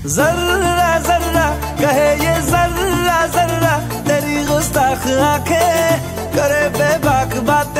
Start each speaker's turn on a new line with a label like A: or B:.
A: जर्रा जर्रा कहे ये जर्रा जर्रा तेरी गुस्ताख आँखें करे बेबाक बातें।